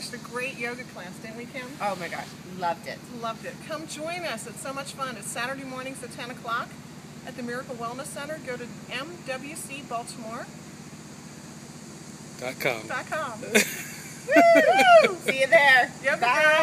finished a great yoga class, didn't we, Kim? Oh my gosh, loved it. Loved it. Come join us. It's so much fun. It's Saturday mornings at 10 o'clock at the Miracle Wellness Center. Go to mwcbaltimore.com. Dot com. See you there. Yoga Bye.